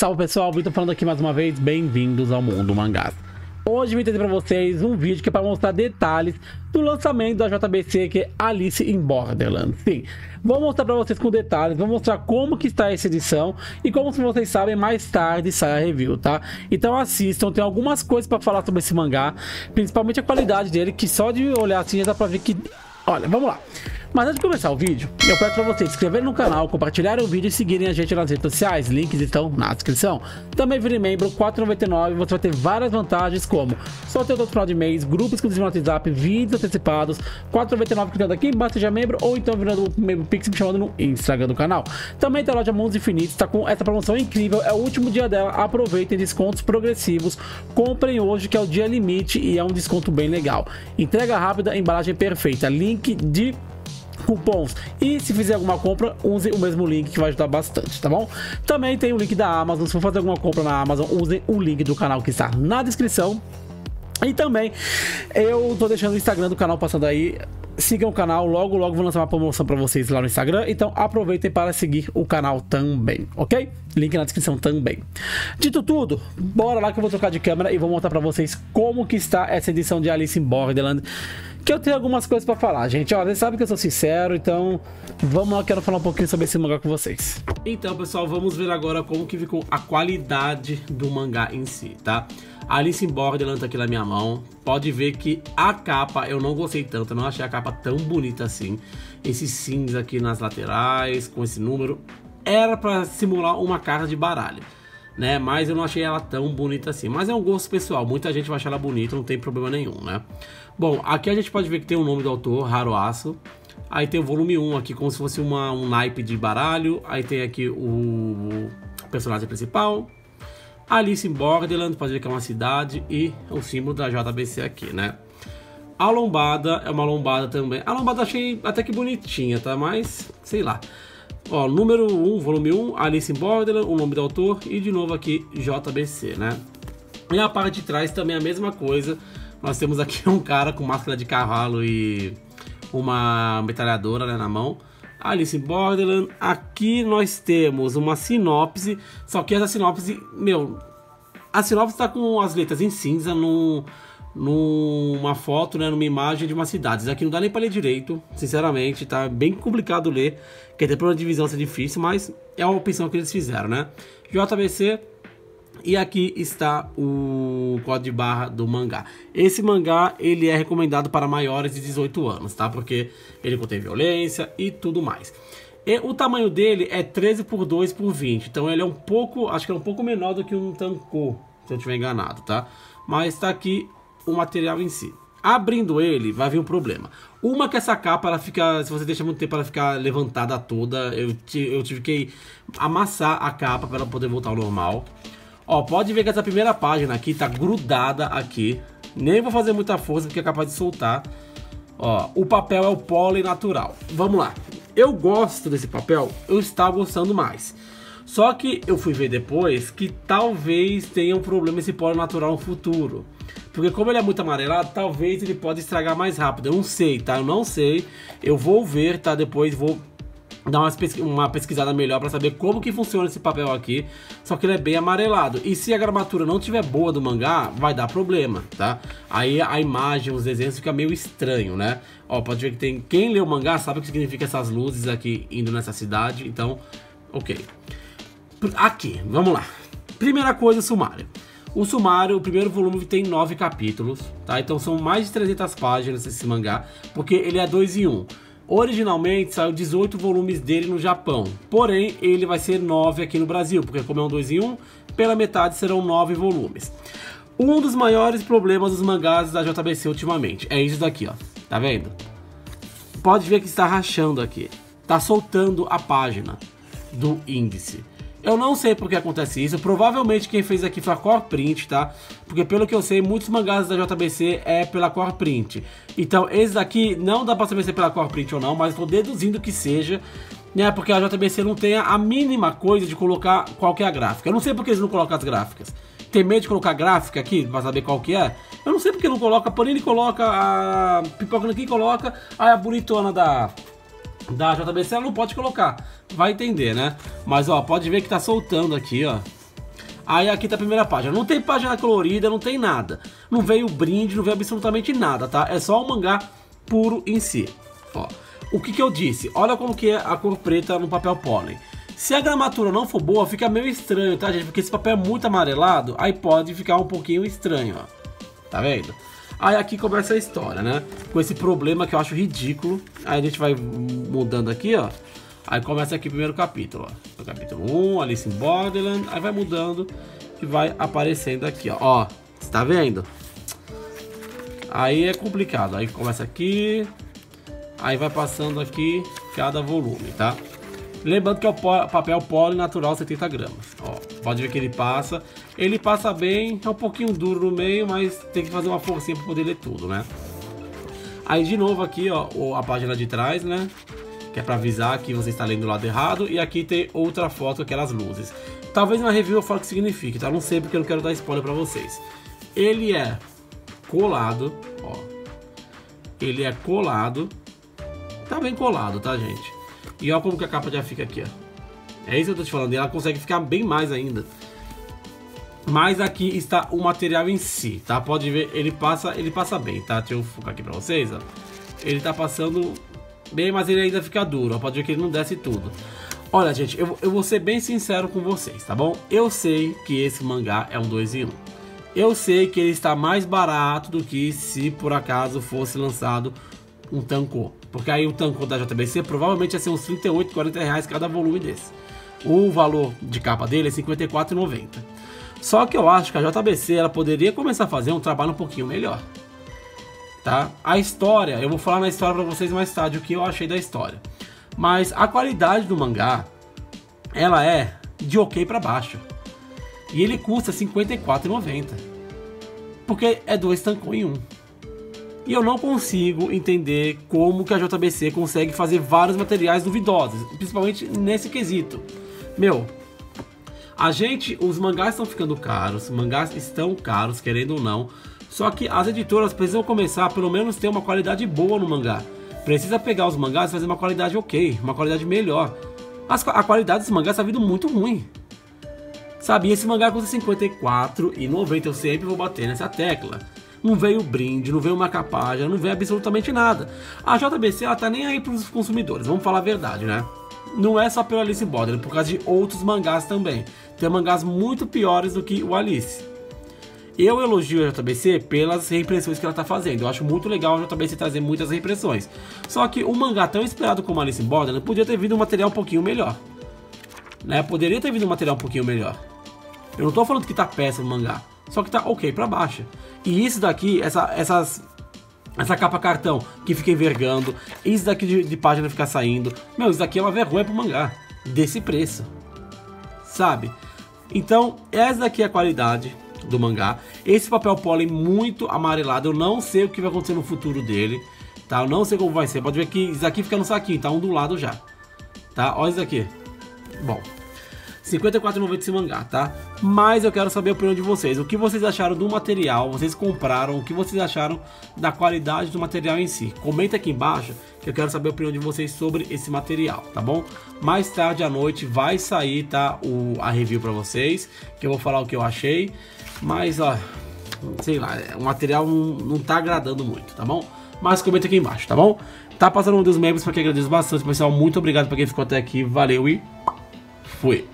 Salve pessoal, Vitor falando aqui mais uma vez, bem-vindos ao Mundo Mangás. Hoje vim trazer para vocês um vídeo que é para mostrar detalhes do lançamento da JBC que é Alice in Borderland. Sim, vou mostrar para vocês com detalhes, vou mostrar como que está essa edição e como vocês sabem, mais tarde sai a review, tá? Então assistam, tem algumas coisas para falar sobre esse mangá, principalmente a qualidade dele, que só de olhar assim já dá para ver que... Olha, vamos lá. Mas antes de começar o vídeo, eu peço para vocês se inscreverem no canal, compartilharem o vídeo e seguirem a gente nas redes sociais, links estão na descrição. Também virem membro, 4,99, você vai ter várias vantagens como sorteio do final de mês, grupos exclusivos no WhatsApp, vídeos antecipados, 4,99 clicando aqui embaixo, seja membro, ou então virando membro Pix me chamando no Instagram do canal. Também tem a loja Mundos Infinitos, está com essa promoção incrível, é o último dia dela, aproveitem descontos progressivos, comprem hoje que é o dia limite e é um desconto bem legal. Entrega rápida, embalagem perfeita, link de cupons. E se fizer alguma compra, use o mesmo link que vai ajudar bastante, tá bom? Também tem o link da Amazon. Se for fazer alguma compra na Amazon, use o link do canal que está na descrição. E também eu tô deixando o Instagram do canal passando aí. Sigam o canal, logo logo vou lançar uma promoção para vocês lá no Instagram, então aproveitem para seguir o canal também, ok? Link na descrição também. Dito tudo, bora lá que eu vou trocar de câmera e vou mostrar para vocês como que está essa edição de Alice in Borderland que eu tenho algumas coisas para falar, gente. Vocês sabem que eu sou sincero, então vamos lá, quero falar um pouquinho sobre esse mangá com vocês. Então, pessoal, vamos ver agora como que ficou a qualidade do mangá em si, tá? Alice in Borderland tá aqui na minha mão. Pode ver que a capa eu não gostei tanto, eu não achei a capa tão bonita assim. Esse cinza aqui nas laterais, com esse número, era para simular uma carta de baralho. Né? Mas eu não achei ela tão bonita assim. Mas é um gosto pessoal. Muita gente vai achar ela bonita, não tem problema nenhum, né? Bom, aqui a gente pode ver que tem o nome do autor, Haruaço. Aí tem o volume 1 aqui, como se fosse uma, um naipe de baralho. Aí tem aqui o personagem principal. Alice in Borderland, pode ver que é uma cidade. E o símbolo da JBC aqui, né? A lombada é uma lombada também. A lombada achei até que bonitinha, tá? Mas, sei lá. Ó, número 1, volume 1, Alice in Borderland, o nome do autor. E de novo aqui, JBC, né? E a parte de trás também é a mesma coisa. Nós temos aqui um cara com máscara de cavalo e uma metralhadora né, na mão. Alice Borderland. Aqui nós temos uma sinopse, só que essa sinopse, meu, a sinopse está com as letras em cinza no, numa foto, né, numa imagem de uma cidade. Isso aqui não dá nem para ler direito, sinceramente, tá bem complicado ler, que até por uma divisão ser difícil, mas é a opção que eles fizeram, né? JBC e aqui está o código de barra do mangá. Esse mangá ele é recomendado para maiores de 18 anos, tá? Porque ele contém violência e tudo mais. E o tamanho dele é 13 por 2 por 20. Então ele é um pouco, acho que é um pouco menor do que um Tanko, se eu estiver enganado, tá? Mas está aqui o material em si. Abrindo ele, vai vir um problema. Uma que essa capa, ela fica, se você deixa muito tempo, ela ficar levantada toda. Eu, eu tive que amassar a capa para ela poder voltar ao normal. Ó, pode ver que essa primeira página aqui tá grudada aqui. Nem vou fazer muita força porque é capaz de soltar. Ó, o papel é o pólen natural. Vamos lá. Eu gosto desse papel, eu estava gostando mais. Só que eu fui ver depois que talvez tenha um problema esse pólen natural no futuro. Porque como ele é muito amarelado, talvez ele pode estragar mais rápido. Eu não sei, tá? Eu não sei. Eu vou ver, tá? Depois vou dar uma, uma pesquisada melhor para saber como que funciona esse papel aqui, só que ele é bem amarelado. E se a gramatura não tiver boa do mangá, vai dar problema, tá? Aí a imagem, os desenhos fica meio estranho, né? Ó, pode ver que tem quem lê o mangá sabe o que significa essas luzes aqui indo nessa cidade, então, OK. Aqui, vamos lá. Primeira coisa, sumário. O sumário, o primeiro volume tem nove capítulos, tá? Então são mais de 300 páginas esse mangá, porque ele é dois em um. Originalmente saiu 18 volumes dele no Japão, porém ele vai ser 9 aqui no Brasil, porque como é um 2 em 1, pela metade serão 9 volumes. Um dos maiores problemas dos mangás da JBC ultimamente é isso daqui, ó. Tá vendo? Pode ver que está rachando aqui. Tá soltando a página do índice. Eu não sei por que acontece isso. Provavelmente quem fez aqui foi a Core Print, tá? Porque pelo que eu sei, muitos mangás da JBC é pela Core Print. Então, esse daqui não dá pra saber se é pela Core Print ou não, mas estou deduzindo que seja. Né, porque a JBC não tem a mínima coisa de colocar qual é a gráfica. Eu não sei porque eles não colocam as gráficas. Tem medo de colocar gráfica aqui pra saber qual que é? Eu não sei porque não coloca, ele coloca a pipoca aqui coloca a bonitona da da JBC ela não pode colocar. Vai entender, né? Mas ó, pode ver que tá soltando aqui, ó. Aí aqui tá a primeira página. Não tem página colorida, não tem nada. Não veio brinde, não veio absolutamente nada, tá? É só o mangá puro em si. Ó. O que que eu disse? Olha como que é a cor preta no papel pólen. Se a gramatura não for boa, fica meio estranho, tá, gente? Porque esse papel é muito amarelado, aí pode ficar um pouquinho estranho, ó. Tá vendo? Aí aqui começa a história, né? Com esse problema que eu acho ridículo. Aí a gente vai mudando aqui, ó. Aí começa aqui o primeiro capítulo, ó. Capítulo 1, Alice in Borderland. Aí vai mudando e vai aparecendo aqui, ó. Ó, você tá vendo? Aí é complicado. Aí começa aqui. Aí vai passando aqui cada volume, tá? Lembrando que é o papel poli natural 70 gramas. Ó, pode ver que ele passa. Ele passa bem, é um pouquinho duro no meio, mas tem que fazer uma forcinha para poder ler tudo, né? Aí de novo aqui, ó, a página de trás, né? Que é para avisar que você está lendo do lado errado. E aqui tem outra foto, aquelas luzes. Talvez na review eu fale o que significa, tá? Não sei porque eu não quero dar spoiler para vocês. Ele é colado, ó. Ele é colado. Tá bem colado, tá, gente? E olha como que a capa já fica aqui, ó. É isso que eu tô te falando. E ela consegue ficar bem mais ainda. Mas aqui está o material em si, tá? Pode ver, ele passa, ele passa bem, tá? Deixa eu focar aqui pra vocês, ó. Ele tá passando bem, mas ele ainda fica duro, ó. Pode ver que ele não desce tudo. Olha, gente, eu, eu vou ser bem sincero com vocês, tá bom? Eu sei que esse mangá é um 2 em 1. Um. Eu sei que ele está mais barato do que se por acaso fosse lançado um Tanko. Porque aí o Tanko da JBC provavelmente ia ser uns 38, 40 reais cada volume desse. O valor de capa dele é 54,90. Só que eu acho que a JBC ela poderia começar a fazer um trabalho um pouquinho melhor. Tá? A história, eu vou falar na história para vocês mais tarde o que eu achei da história. Mas a qualidade do mangá, ela é de ok para baixo. E ele custa R$ 54,90. Porque é dois tancos em um. E eu não consigo entender como que a JBC consegue fazer vários materiais duvidosos, principalmente nesse quesito. Meu, a gente, os mangás estão ficando caros, mangás estão caros, querendo ou não. Só que as editoras precisam começar pelo menos ter uma qualidade boa no mangá. Precisa pegar os mangás e fazer uma qualidade ok, uma qualidade melhor. As, a qualidade dos mangás está vindo muito ruim. Sabe, e esse mangá custa R$54,90, eu sempre vou bater nessa tecla. Não veio brinde, não veio uma capagem, não veio absolutamente nada. A JBC ela tá nem aí para os consumidores, vamos falar a verdade, né? Não é só pelo Alice Border, é por causa de outros mangás também. Tem mangás muito piores do que o Alice. Eu elogio a JBC pelas reimpressões que ela está fazendo. Eu acho muito legal a JBC trazer muitas reimpressões. Só que um mangá tão esperado como Alice in Borderland podia ter vindo um material um pouquinho melhor. Né? Poderia ter vindo um material um pouquinho melhor. Eu não estou falando que tá péssimo o mangá, só que tá ok para baixa. E isso daqui, essa, essas essa capa cartão que fica envergando, isso daqui de, de, página ficar saindo. Meu, isso daqui é uma vergonha pro mangá. Desse preço. Sabe? Então, essa daqui é a qualidade do mangá. Esse papel pólen muito amarelado. Eu não sei o que vai acontecer no futuro dele. Tá? Eu não sei como vai ser. Pode ver que isso aqui fica no saquinho, tá ondulado já. Tá? Olha isso aqui. Bom, 54,90 esse mangá, tá? Mas eu quero saber a opinião de vocês. O que vocês acharam do material? Vocês compraram? O que vocês acharam da qualidade do material em si? Comenta aqui embaixo que eu quero saber a opinião de vocês sobre esse material, tá bom? Mais tarde à noite vai sair, tá? O, a review para vocês, que eu vou falar o que eu achei. Mas, ó, sei lá, o material não, não tá agradando muito, tá bom? Mas comenta aqui embaixo, tá bom? Tá passando um dos membros para quem agradeço bastante, pessoal. Muito obrigado para quem ficou até aqui. Valeu e fui.